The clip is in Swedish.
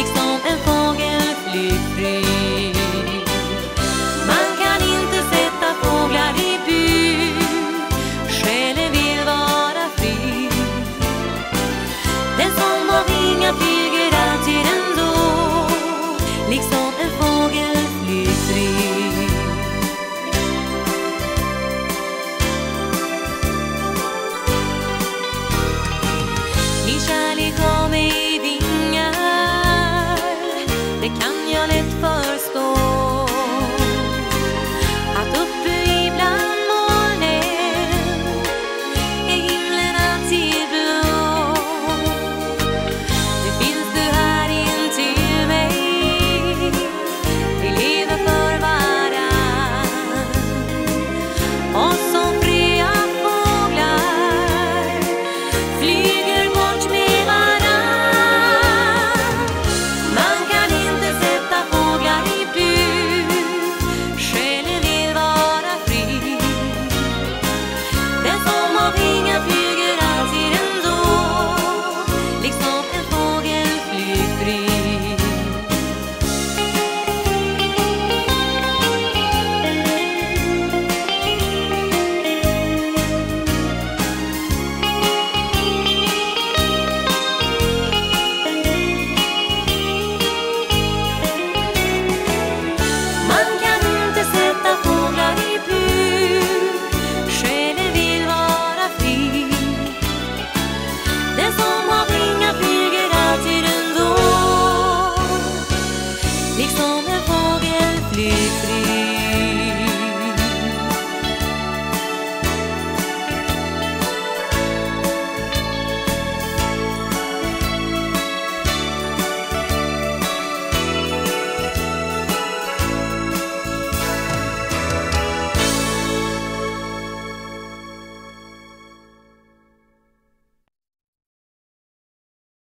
liksom en fågel flyg fri.